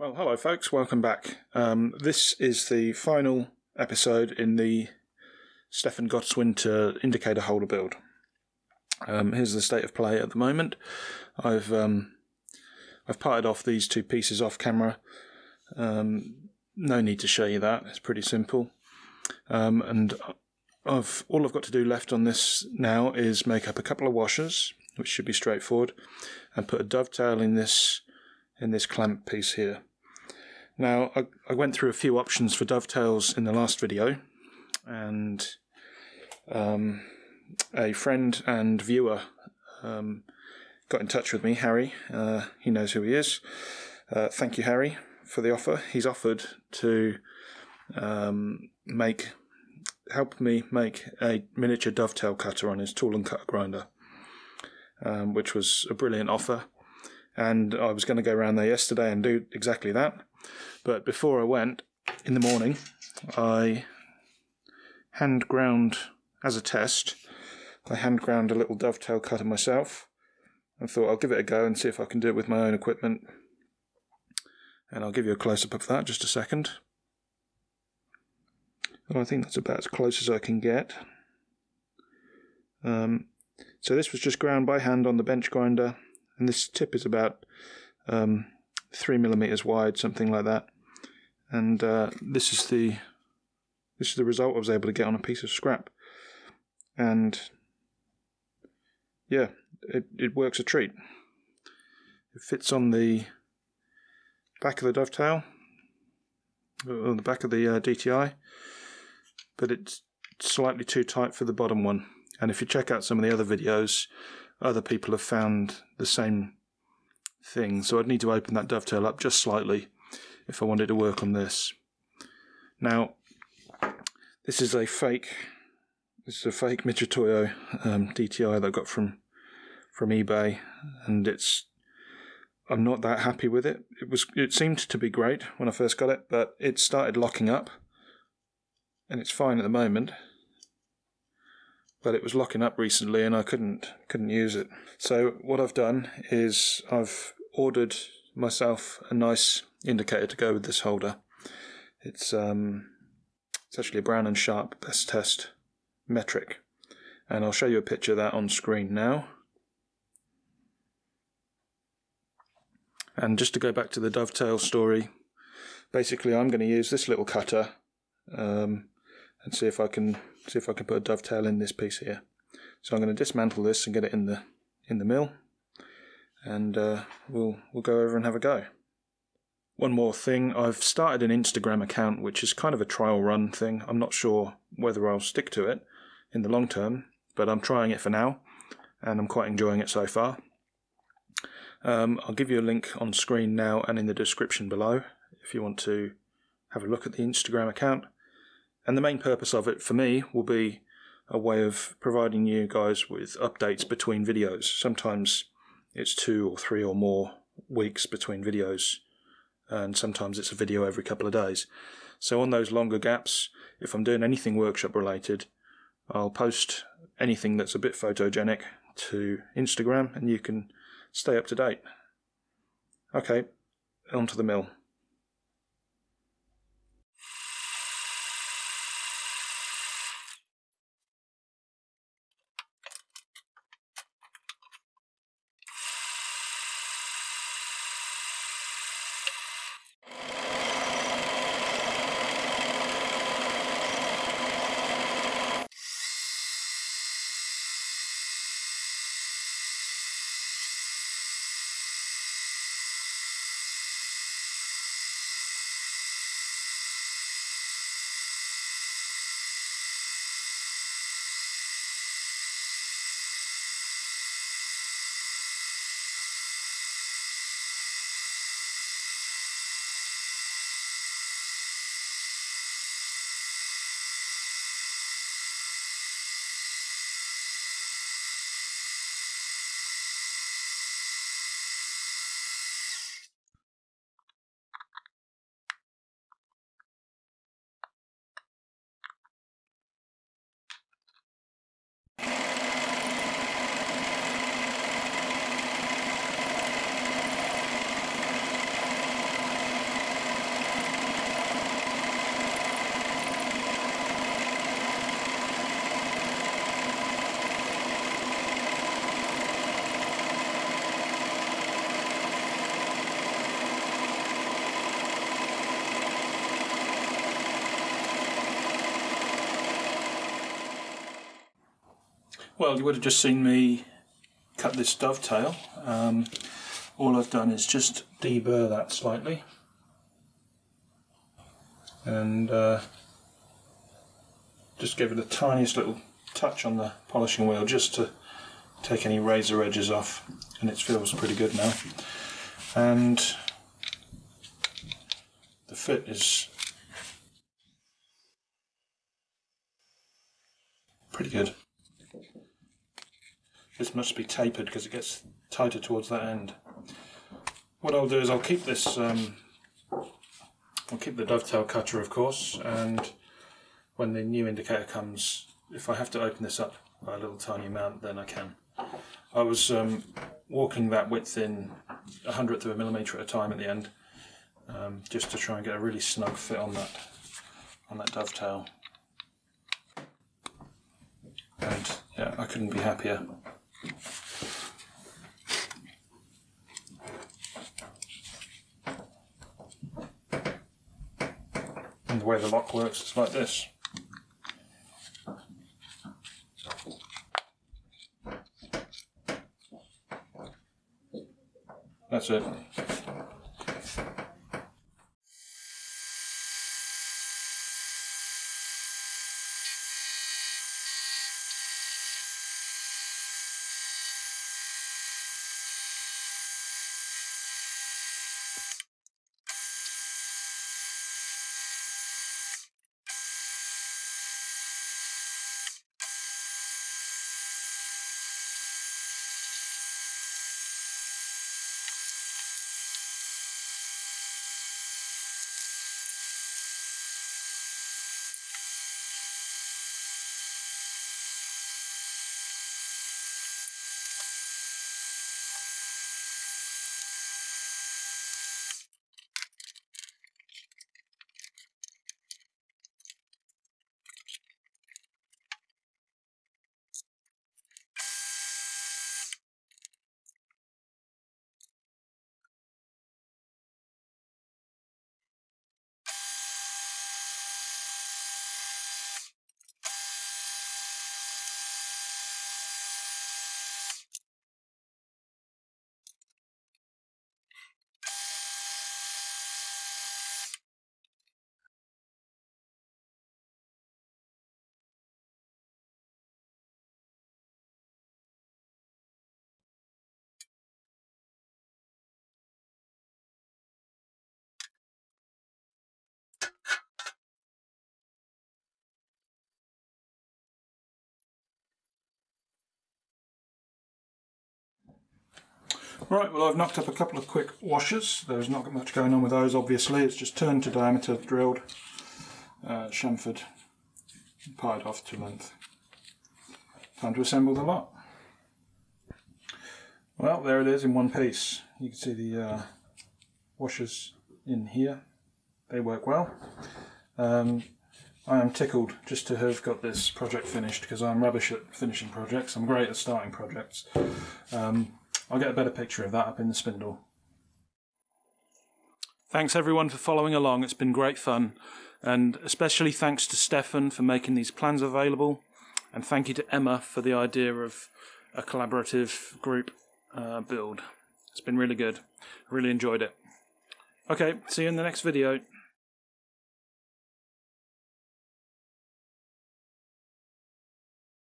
Well, hello, folks. Welcome back. Um, this is the final episode in the Stefan Gotteswinter indicator holder build. Um, here's the state of play at the moment. I've um, I've parted off these two pieces off camera. Um, no need to show you that. It's pretty simple. Um, and I've all I've got to do left on this now is make up a couple of washers, which should be straightforward, and put a dovetail in this in this clamp piece here. Now, I, I, went through a few options for dovetails in the last video, and um, a friend and viewer um, got in touch with me, Harry. Uh, he knows who he is. Uh, thank you, Harry, for the offer. He's offered to um, make help me make a miniature dovetail cutter on his tool and cutter grinder, um, which was a brilliant offer. And I was going to go around there yesterday and do exactly that. But before I went in the morning, I hand ground as a test. I hand ground a little dovetail cutter myself and thought I'll give it a go and see if I can do it with my own equipment. And I'll give you a close up of that just a second. Well, I think that's about as close as I can get. Um, so this was just ground by hand on the bench grinder, and this tip is about um, three millimeters wide, something like that. And uh, this is the this is the result I was able to get on a piece of scrap. And yeah, it, it works a treat. It fits on the back of the dovetail, on the back of the uh, DTI, but it's slightly too tight for the bottom one. And if you check out some of the other videos, other people have found the same thing. So I'd need to open that dovetail up just slightly if I wanted to work on this. Now, this is a fake, this is a fake Mitutoyo um, DTI that I got from from eBay, and it's I'm not that happy with it. It was it seemed to be great when I first got it, but it started locking up, and it's fine at the moment. But it was locking up recently, and I couldn't couldn't use it. So what I've done is I've ordered myself a nice indicator to go with this holder. It's um, it's actually a Brown and Sharpe Best Test metric, and I'll show you a picture of that on screen now. And just to go back to the dovetail story, basically I'm going to use this little cutter um, and see if I can see if I can put a dovetail in this piece here. So I'm going to dismantle this and get it in the in the mill and uh, we'll we'll go over and have a go. One more thing, I've started an Instagram account which is kind of a trial run thing. I'm not sure whether I'll stick to it in the long term, but I'm trying it for now, and I'm quite enjoying it so far. Um, I'll give you a link on screen now and in the description below if you want to have a look at the Instagram account. And the main purpose of it for me will be a way of providing you guys with updates between videos. Sometimes it's two or three or more weeks between videos, and sometimes it's a video every couple of days. So on those longer gaps, if I'm doing anything workshop related, I'll post anything that's a bit photogenic to Instagram and you can stay up to date. Okay, onto the mill. Well, you would have just seen me cut this dovetail. Um, all I've done is just deburr that slightly. And uh, just give it the tiniest little touch on the polishing wheel just to take any razor edges off. And it feels pretty good now. And the fit is pretty good this must be tapered because it gets tighter towards that end what I'll do is I'll keep this um, I'll keep the dovetail cutter of course and when the new indicator comes if I have to open this up by a little tiny amount then I can. I was um, walking that width in a hundredth of a millimetre at a time at the end um, just to try and get a really snug fit on that on that dovetail and yeah I couldn't be happier. And the way the lock works is like this. That's it. Right, well I've knocked up a couple of quick washers. There's not much going on with those obviously, it's just turned to diameter, drilled, uh, chamfered, pied off to length. Time to assemble the lot. Well, there it is in one piece. You can see the uh, washers in here. They work well. Um, I am tickled just to have got this project finished because I'm rubbish at finishing projects. I'm great at starting projects. Um, I'll get a better picture of that up in the spindle. Thanks everyone for following along. It's been great fun. And especially thanks to Stefan for making these plans available. And thank you to Emma for the idea of a collaborative group uh, build. It's been really good. Really enjoyed it. Okay, see you in the next video.